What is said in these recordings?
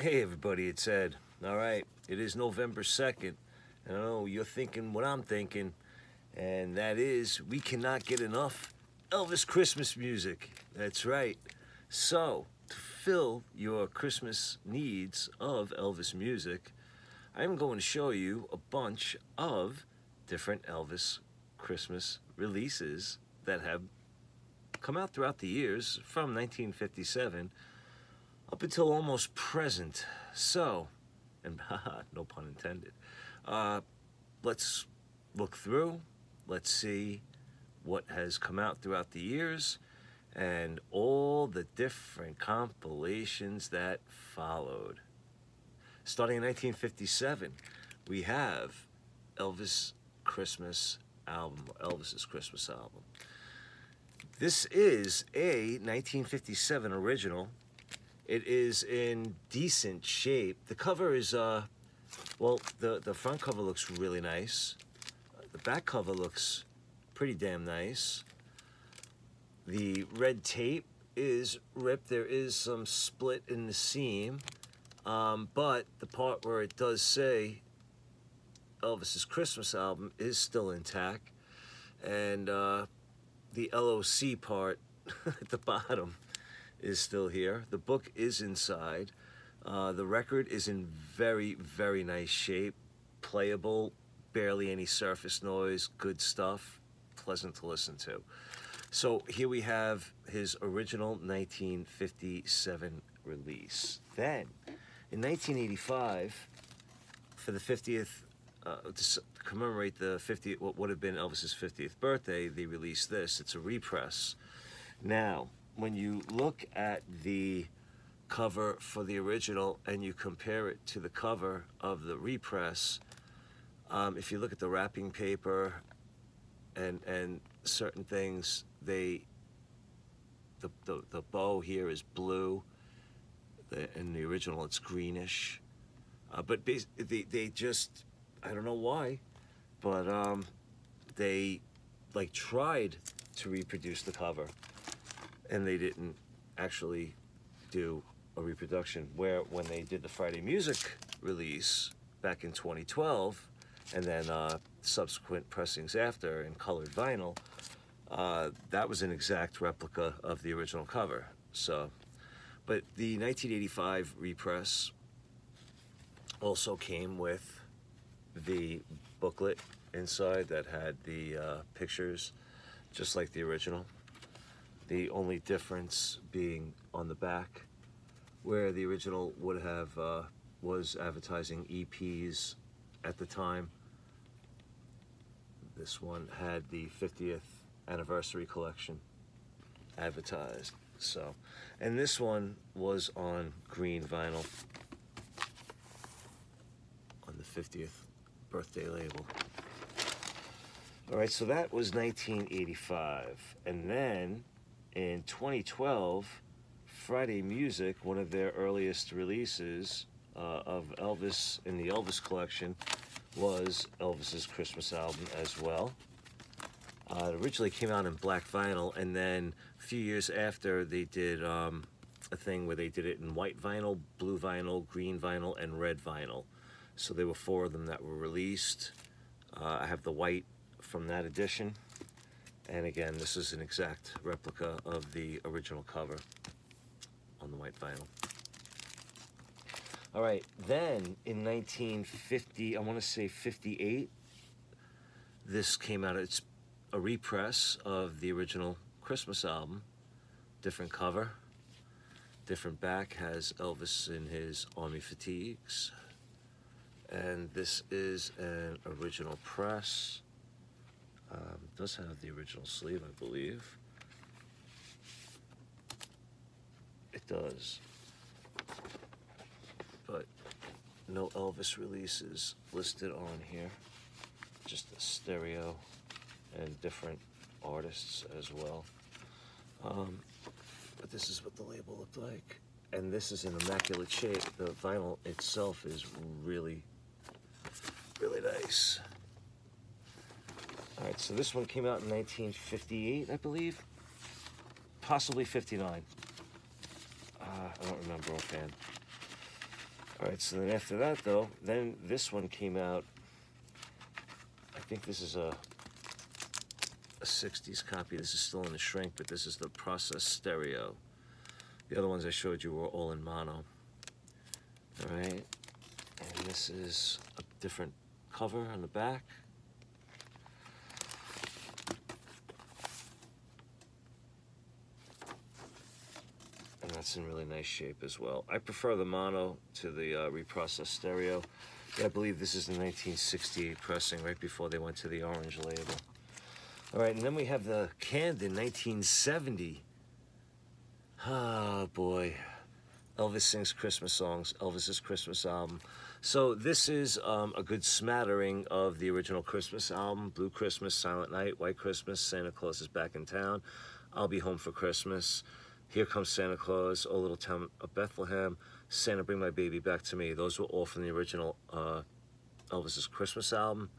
Hey everybody, it's Ed. All right, it is November 2nd. I know you're thinking what I'm thinking, and that is we cannot get enough Elvis Christmas music. That's right. So, to fill your Christmas needs of Elvis music, I'm going to show you a bunch of different Elvis Christmas releases that have come out throughout the years from 1957 up until almost present. So, and no pun intended, uh, let's look through, let's see what has come out throughout the years and all the different compilations that followed. Starting in 1957, we have Elvis Christmas album, Elvis's Christmas album. This is a 1957 original it is in decent shape. The cover is, uh, well, the, the front cover looks really nice. The back cover looks pretty damn nice. The red tape is ripped. There is some split in the seam. Um, but the part where it does say Elvis's Christmas album is still intact. And uh, the LOC part at the bottom is still here. The book is inside. Uh, the record is in very, very nice shape, playable, barely any surface noise, good stuff, pleasant to listen to. So here we have his original 1957 release. Then, in 1985, for the 50th, uh, to commemorate the 50th, what would have been Elvis's 50th birthday, they released this. It's a repress. Now, when you look at the cover for the original and you compare it to the cover of the repress, um, if you look at the wrapping paper and and certain things, they the the, the bow here is blue. The, in the original, it's greenish. Uh, but they they just I don't know why, but um, they like tried to reproduce the cover and they didn't actually do a reproduction. Where when they did the Friday Music release back in 2012, and then uh, subsequent pressings after in colored vinyl, uh, that was an exact replica of the original cover. So, but the 1985 repress also came with the booklet inside that had the uh, pictures just like the original. The only difference being on the back, where the original would have uh, was advertising EPs at the time. This one had the 50th anniversary collection advertised. So, and this one was on green vinyl on the 50th birthday label. All right, so that was 1985. And then in 2012, Friday Music, one of their earliest releases uh, of Elvis in the Elvis collection, was Elvis's Christmas album as well. Uh, it originally came out in black vinyl, and then a few years after, they did um, a thing where they did it in white vinyl, blue vinyl, green vinyl, and red vinyl. So there were four of them that were released. Uh, I have the white from that edition. And again, this is an exact replica of the original cover on the white vinyl. All right, then in 1950, I want to say 58, this came out. It's a repress of the original Christmas album, different cover, different back, has Elvis in his army fatigues. And this is an original press. Um, does have the original sleeve, I believe. It does. But no Elvis releases listed on here. Just the stereo and different artists as well. Um, but this is what the label looked like. And this is in immaculate shape. The vinyl itself is really, really nice. All right, so this one came out in 1958, I believe. Possibly 59. Uh, I don't remember offhand. All right, so then after that, though, then this one came out. I think this is a a 60s copy. This is still in the shrink, but this is the process stereo. The other ones I showed you were all in mono. All right, and this is a different cover on the back. That's in really nice shape as well. I prefer the mono to the uh, reprocessed stereo. Yeah, I believe this is the 1968 pressing right before they went to the orange label. All right, and then we have the Camden 1970. Oh boy. Elvis sings Christmas songs, Elvis's Christmas album. So this is um, a good smattering of the original Christmas album, Blue Christmas, Silent Night, White Christmas, Santa Claus is back in town, I'll be home for Christmas, Here Comes Santa Claus, Oh Little Town of Bethlehem, Santa Bring My Baby Back to Me. Those were all from the original uh, Elvis's Christmas album.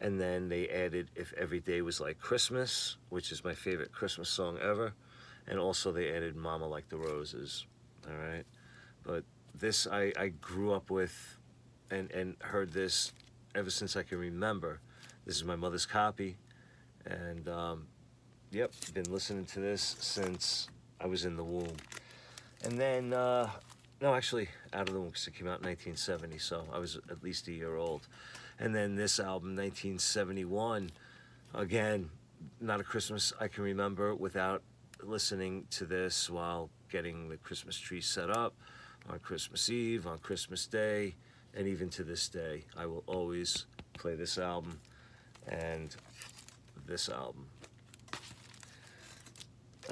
And then they added If Every Day Was Like Christmas, which is my favorite Christmas song ever. And also they added Mama Like the Roses all right but this I, I grew up with and and heard this ever since I can remember this is my mother's copy and um, yep been listening to this since I was in the womb and then uh, no actually out of the womb because it came out in 1970 so I was at least a year old and then this album 1971 again not a Christmas I can remember without listening to this while getting the Christmas tree set up on Christmas Eve, on Christmas Day, and even to this day, I will always play this album and this album.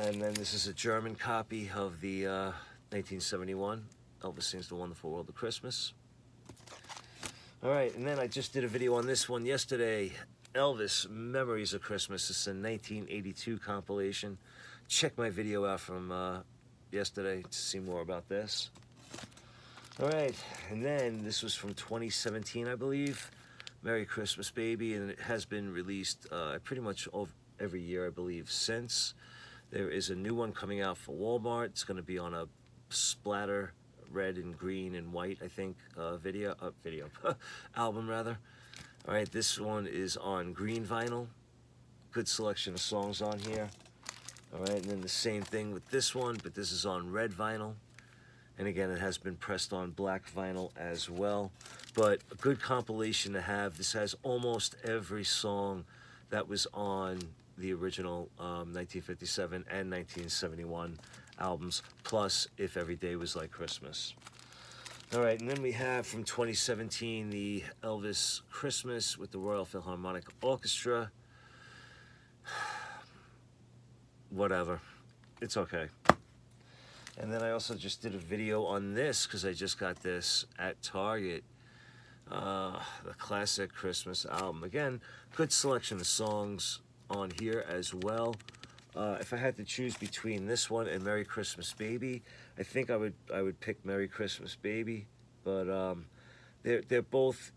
And then this is a German copy of the uh, 1971 Elvis Sings the Wonderful World of Christmas. All right, and then I just did a video on this one yesterday. Elvis Memories of Christmas. It's a 1982 compilation. Check my video out from uh, yesterday to see more about this. All right, and then this was from 2017, I believe. Merry Christmas, Baby, and it has been released uh, pretty much every year, I believe, since. There is a new one coming out for Walmart. It's going to be on a splatter red and green and white, I think, uh, video, uh, video, album rather. All right, this one is on green vinyl. Good selection of songs on here. All right, and then the same thing with this one, but this is on red vinyl. And again, it has been pressed on black vinyl as well. But a good compilation to have. This has almost every song that was on the original um, 1957 and 1971 albums, plus If Every Day Was Like Christmas. All right, and then we have from 2017 the Elvis Christmas with the Royal Philharmonic Orchestra whatever. It's okay. And then I also just did a video on this because I just got this at Target. Uh, the classic Christmas album. Again, good selection of songs on here as well. Uh, if I had to choose between this one and Merry Christmas Baby, I think I would I would pick Merry Christmas Baby, but um, they're they're both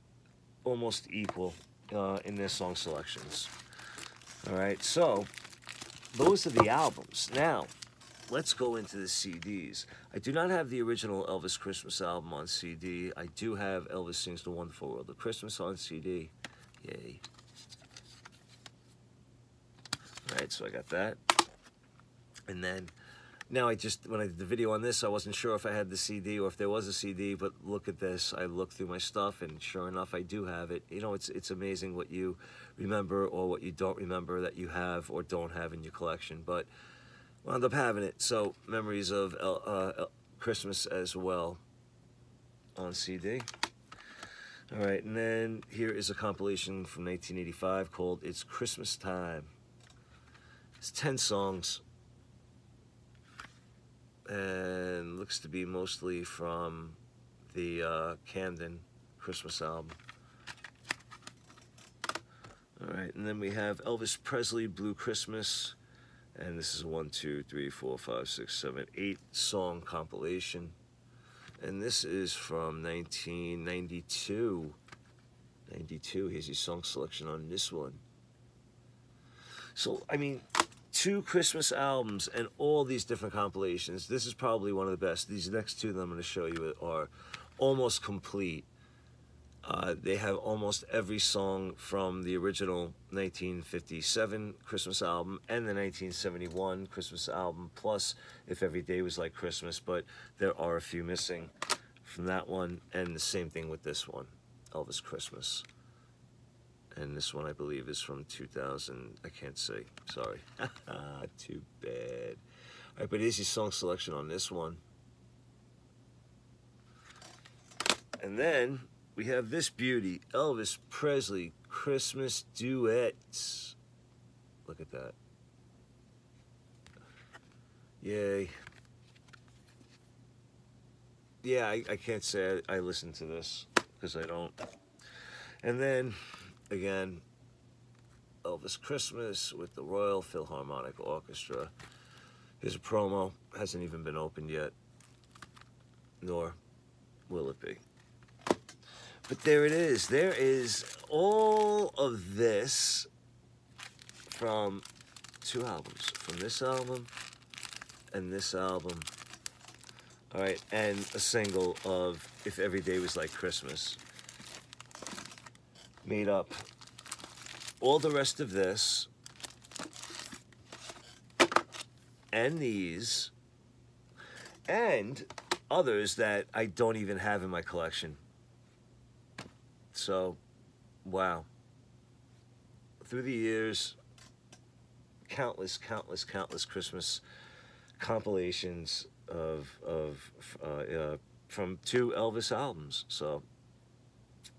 almost equal uh, in their song selections. All right, so those are the albums. Now, let's go into the CDs. I do not have the original Elvis Christmas album on CD. I do have Elvis Sings the Wonderful World of Christmas on CD. Yay. So I got that. And then now I just, when I did the video on this, I wasn't sure if I had the CD or if there was a CD, but look at this. I looked through my stuff and sure enough, I do have it. You know, it's, it's amazing what you remember or what you don't remember that you have or don't have in your collection, but wound up having it. So memories of uh, Christmas as well on CD. All right, and then here is a compilation from 1985 called It's Christmas Time. It's 10 songs and looks to be mostly from the uh, Camden Christmas album. All right, and then we have Elvis Presley Blue Christmas, and this is one, two, three, four, five, six, seven, eight song compilation. And this is from 1992. 92, here's your song selection on this one. So, I mean, two Christmas albums and all these different compilations. This is probably one of the best. These next two that I'm going to show you are almost complete. Uh, they have almost every song from the original 1957 Christmas album and the 1971 Christmas album, plus If Every Day Was Like Christmas, but there are a few missing from that one, and the same thing with this one, Elvis Christmas. And this one, I believe, is from 2000. I can't say. Sorry. Ah, too bad. All right, but here's your song selection on this one. And then we have this beauty, Elvis Presley Christmas duets. Look at that. Yay. Yeah, I, I can't say I, I listen to this because I don't. And then, again, Elvis Christmas with the Royal Philharmonic Orchestra. Here's a promo, hasn't even been opened yet, nor will it be. But there it is. There is all of this from two albums. From this album and this album. All right, and a single of If Every Day Was Like Christmas. Made up all the rest of this and these and others that I don't even have in my collection. So, wow. Through the years, countless, countless, countless Christmas compilations of of uh, uh, from two Elvis albums. So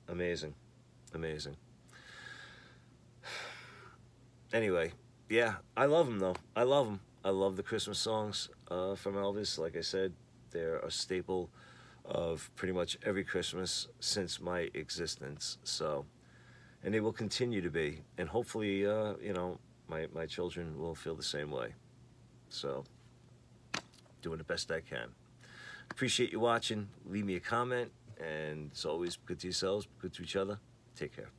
amazing, amazing. Anyway, yeah, I love them though. I love them. I love the Christmas songs uh, from Elvis. Like I said, they're a staple of pretty much every Christmas since my existence. So, and they will continue to be. And hopefully, uh, you know, my, my children will feel the same way. So, doing the best I can. Appreciate you watching. Leave me a comment. And as always, good to yourselves, good to each other. Take care.